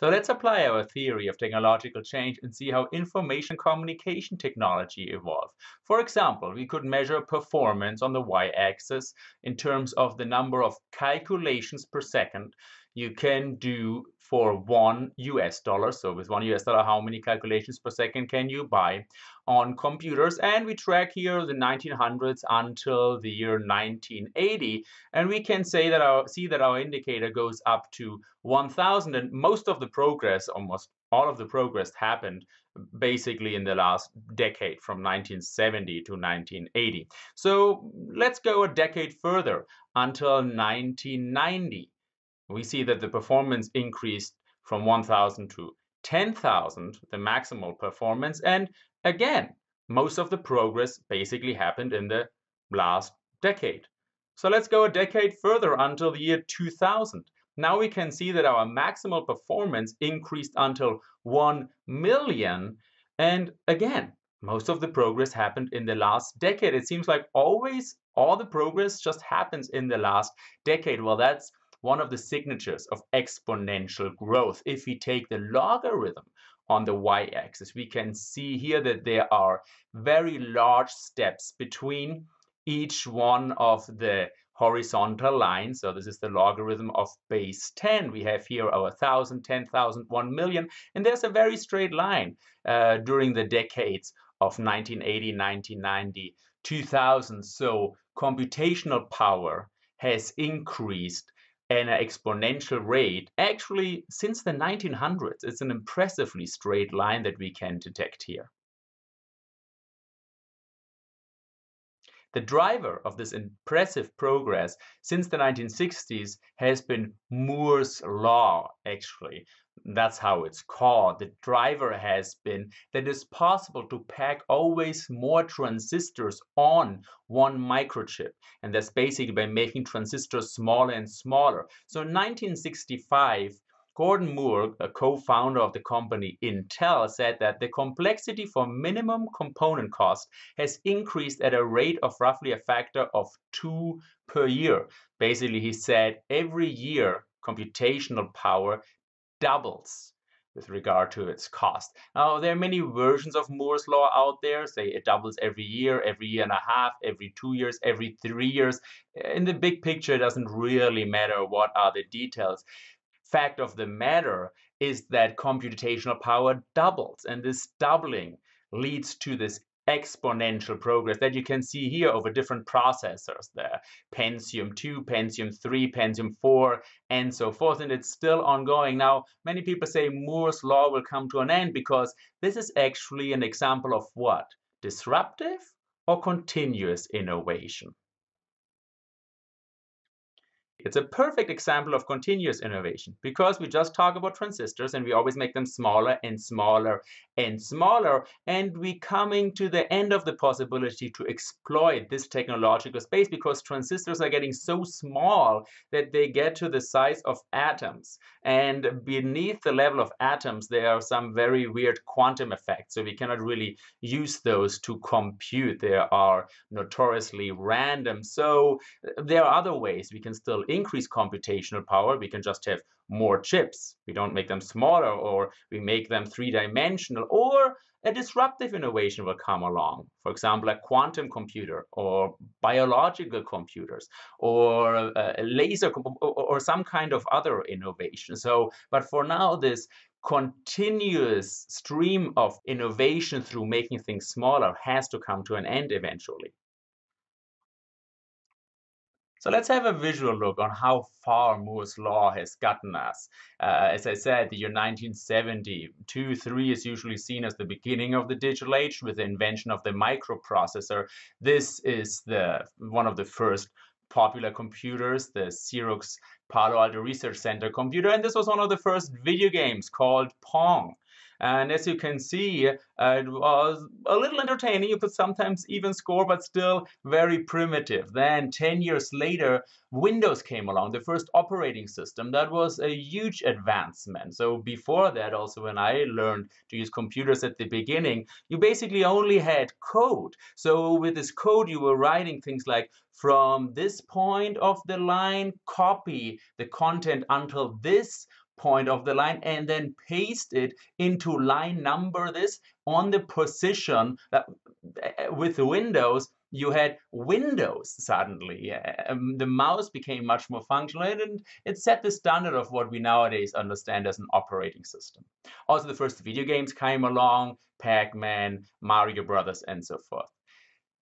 So let's apply our theory of technological change and see how information communication technology evolved. For example, we could measure performance on the y-axis in terms of the number of calculations per second you can do for one US dollar. So with one US dollar, how many calculations per second can you buy on computers? And we track here the 1900s until the year 1980. And we can say that our see that our indicator goes up to 1000 and most of the progress, almost all of the progress happened basically in the last decade from 1970 to 1980. So let's go a decade further until 1990 we see that the performance increased from 1000 to 10,000, the maximal performance. And again, most of the progress basically happened in the last decade. So let's go a decade further until the year 2000. Now we can see that our maximal performance increased until 1 million. And again, most of the progress happened in the last decade. It seems like always all the progress just happens in the last decade. Well, that's one of the signatures of exponential growth. If we take the logarithm on the y-axis, we can see here that there are very large steps between each one of the horizontal lines. So this is the logarithm of base 10. We have here our 1,000, 10,000, 1 million, and there's a very straight line uh, during the decades of 1980, 1990, 2000. So computational power has increased an exponential rate. Actually, since the 1900s, it's an impressively straight line that we can detect here. The driver of this impressive progress since the 1960s has been Moore's law, actually. That's how it's called. The driver has been that it's possible to pack always more transistors on one microchip. And that's basically by making transistors smaller and smaller. So in 1965, Gordon Moore, a co-founder of the company Intel, said that the complexity for minimum component cost has increased at a rate of roughly a factor of two per year. Basically, he said every year computational power doubles with regard to its cost. Now, there are many versions of Moore's law out there. Say it doubles every year, every year and a half, every two years, every three years. In the big picture, it doesn't really matter what are the details fact of the matter is that computational power doubles, and this doubling leads to this exponential progress that you can see here over different processors there Pentium 2, Pentium 3, Pentium 4 and so forth and it's still ongoing. Now many people say Moore's law will come to an end because this is actually an example of what? Disruptive or continuous innovation it's a perfect example of continuous innovation because we just talk about transistors and we always make them smaller and smaller and smaller and we coming to the end of the possibility to exploit this technological space because transistors are getting so small that they get to the size of atoms. And beneath the level of atoms there are some very weird quantum effects so we cannot really use those to compute. They are notoriously random. So uh, there are other ways we can still increase computational power, we can just have more chips. We don't make them smaller or we make them three-dimensional or a disruptive innovation will come along. For example, a quantum computer or biological computers or a laser or some kind of other innovation. So, but for now, this continuous stream of innovation through making things smaller has to come to an end eventually. So let's have a visual look on how far Moore's law has gotten us. Uh, as I said, the year 1970, 2, 3 is usually seen as the beginning of the digital age with the invention of the microprocessor. This is the one of the first popular computers, the Xerox Palo Alto Research Center computer, and this was one of the first video games called Pong. And as you can see, uh, it was a little entertaining. You could sometimes even score, but still very primitive. Then 10 years later, Windows came along, the first operating system. That was a huge advancement. So before that, also when I learned to use computers at the beginning, you basically only had code. So with this code, you were writing things like from this point of the line, copy the content until this point of the line and then paste it into line number this on the position that uh, with Windows you had windows suddenly. Um, the mouse became much more functional and it set the standard of what we nowadays understand as an operating system. Also, the first video games came along, Pac-Man, Mario Brothers, and so forth.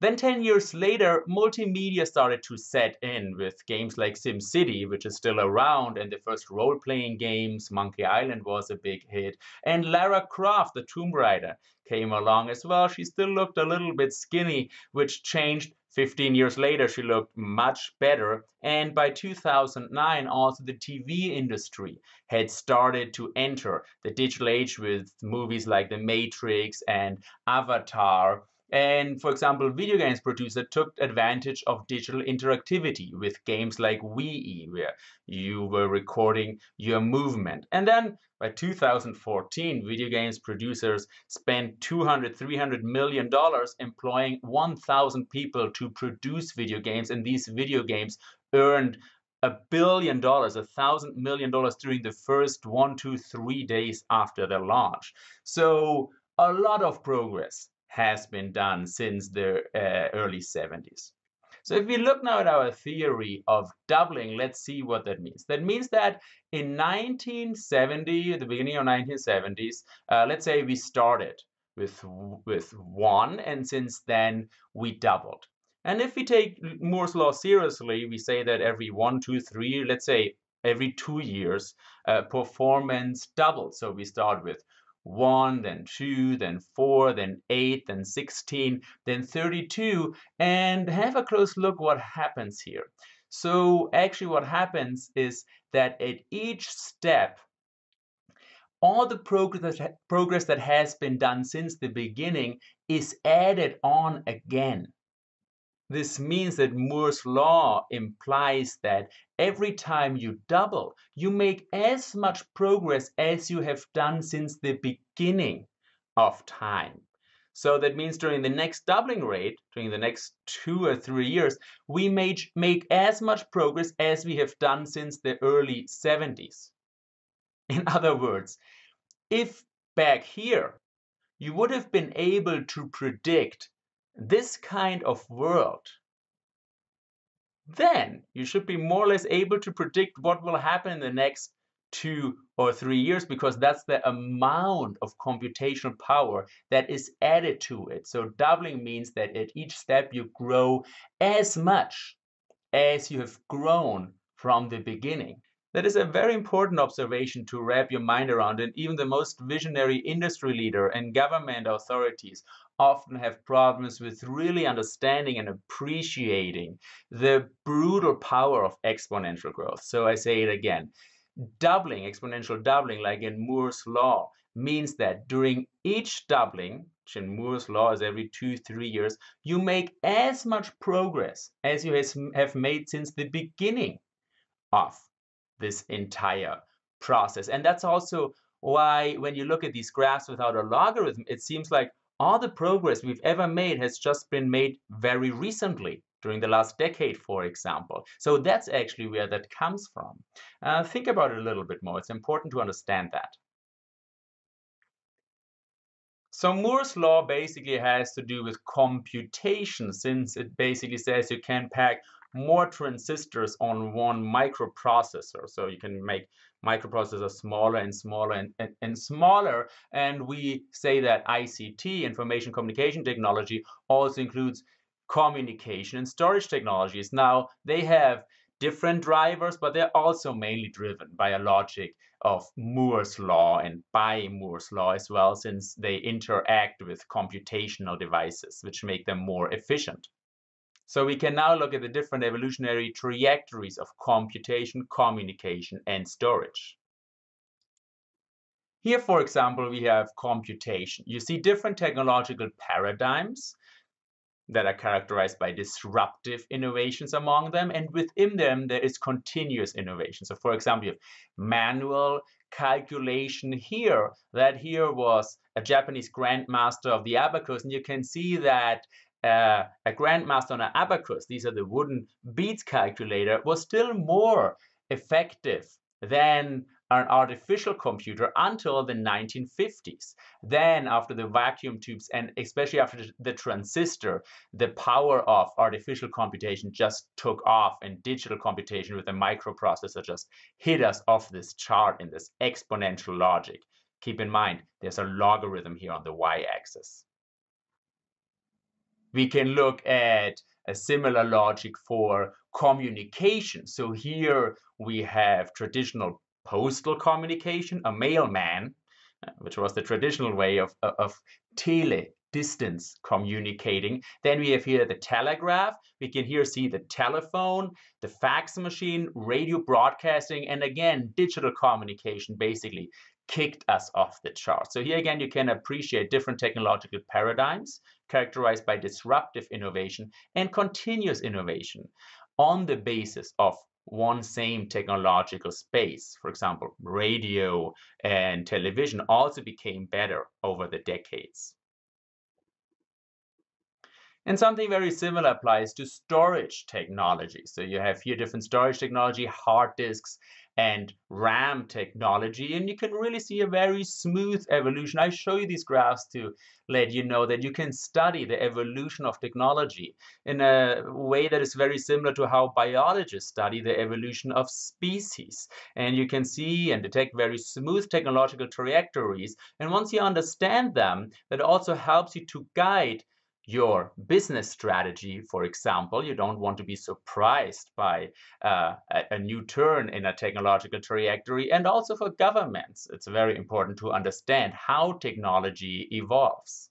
Then 10 years later, multimedia started to set in with games like SimCity, which is still around, and the first role-playing games, Monkey Island was a big hit, and Lara Croft, the Tomb Raider, came along as well. She still looked a little bit skinny, which changed 15 years later, she looked much better. And by 2009, also the TV industry had started to enter the digital age with movies like The Matrix and Avatar. And for example, video games producer took advantage of digital interactivity with games like Wii, where you were recording your movement. And then by 2014, video games producers spent 200, 300 million dollars employing 1,000 people to produce video games, and these video games earned a billion dollars, a thousand million dollars during the first one, two, three days after their launch. So a lot of progress has been done since the uh, early 70s. So if we look now at our theory of doubling, let's see what that means. That means that in 1970, at the beginning of 1970s, uh, let's say we started with, with one, and since then we doubled. And if we take Moore's law seriously, we say that every one, two, three, let's say every two years, uh, performance doubles. So we start with 1, then 2, then 4, then 8, then 16, then 32, and have a close look what happens here. So actually what happens is that at each step, all the progress that, progress that has been done since the beginning is added on again. This means that Moore's law implies that every time you double, you make as much progress as you have done since the beginning of time. So that means during the next doubling rate, during the next two or three years, we may make as much progress as we have done since the early 70s. In other words, if back here you would have been able to predict this kind of world, then you should be more or less able to predict what will happen in the next two or three years because that's the amount of computational power that is added to it. So doubling means that at each step you grow as much as you have grown from the beginning. That is a very important observation to wrap your mind around, and even the most visionary industry leader and government authorities often have problems with really understanding and appreciating the brutal power of exponential growth. So I say it again. Doubling, exponential doubling, like in Moore's law, means that during each doubling, which in Moore's law is every two, three years, you make as much progress as you have made since the beginning of this entire process. And that's also why when you look at these graphs without a logarithm, it seems like all the progress we've ever made has just been made very recently during the last decade, for example. So that's actually where that comes from. Uh, think about it a little bit more. It's important to understand that. So Moore's law basically has to do with computation, since it basically says you can pack more transistors on one microprocessor. So you can make microprocessors smaller and smaller and, and, and smaller. And we say that ICT, information communication technology, also includes communication and storage technologies. Now, they have different drivers, but they're also mainly driven by a logic of Moore's law and by Moore's law as well, since they interact with computational devices, which make them more efficient. So we can now look at the different evolutionary trajectories of computation, communication, and storage. Here, for example, we have computation. You see different technological paradigms that are characterized by disruptive innovations among them, and within them there is continuous innovation. So for example, you have manual calculation here. That here was a Japanese grandmaster of the abacus, and you can see that uh, a grandmaster on an abacus, these are the wooden beads calculator, was still more effective than an artificial computer until the 1950s. Then, after the vacuum tubes and especially after the transistor, the power of artificial computation just took off, and digital computation with a microprocessor just hit us off this chart in this exponential logic. Keep in mind, there's a logarithm here on the y-axis. We can look at a similar logic for communication. So here we have traditional postal communication, a mailman, uh, which was the traditional way of, of tele distance communicating. Then we have here the telegraph. We can here see the telephone, the fax machine, radio broadcasting, and again, digital communication basically kicked us off the chart. So here again, you can appreciate different technological paradigms characterized by disruptive innovation and continuous innovation on the basis of one same technological space, for example, radio and television, also became better over the decades. And something very similar applies to storage technology. So you have here different storage technology, hard disks, and RAM technology. And you can really see a very smooth evolution. I show you these graphs to let you know that you can study the evolution of technology in a way that is very similar to how biologists study the evolution of species. And you can see and detect very smooth technological trajectories. And once you understand them, that also helps you to guide your business strategy, for example, you don't want to be surprised by uh, a, a, new turn in a technological trajectory. And also for governments, it's very important to understand how technology evolves.